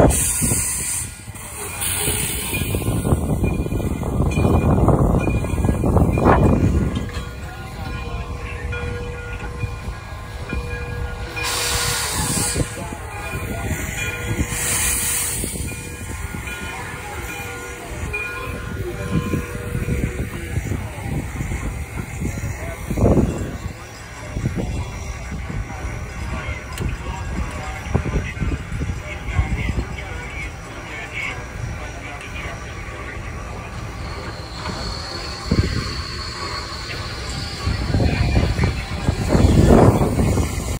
Yes.